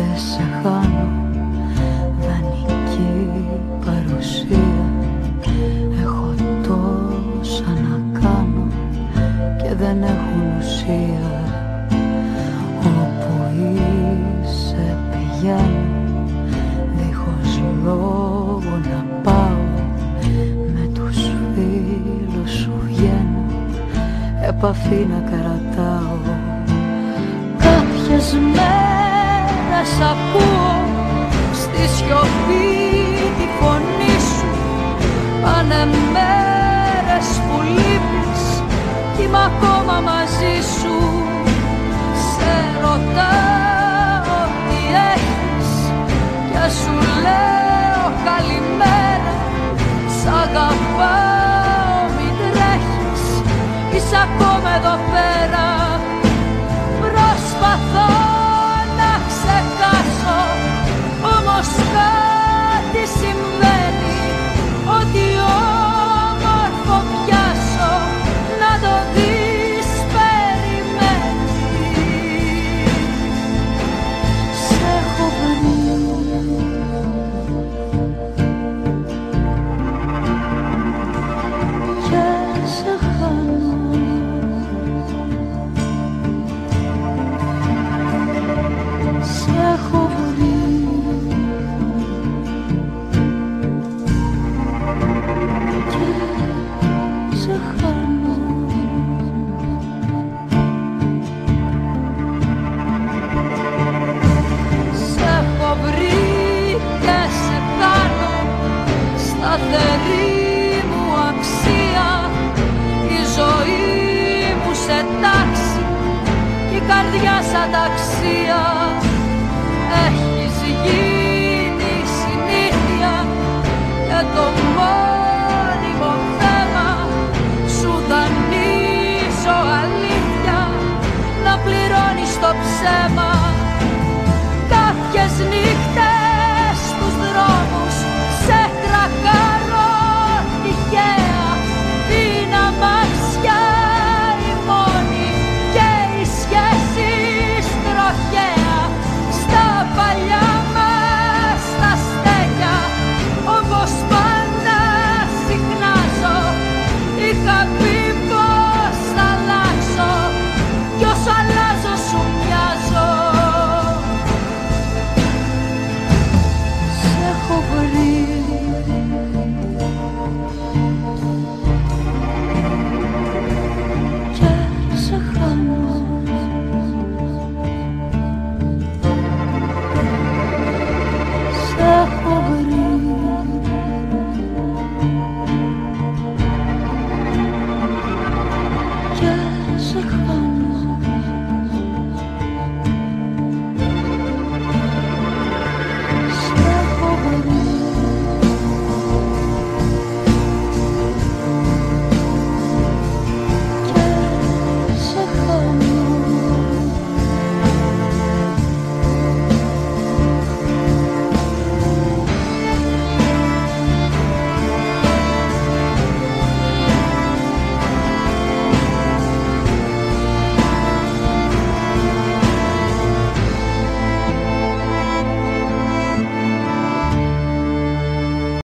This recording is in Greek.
Σε σε χάνω. Δανεική παρουσία. Έχω τόσα να κάνω Και δεν έχουν ουσία. Όπου είσαι πηγαίνω. Δίχως λόγο να πάω. Με τους φίλους σου βγαίνω. Επαφή να κρατάω. Κάποιες μέρες σ' ακούω στη σιωπή. τάξη η καρδιά σαν ταξία έχεις ζυγεί.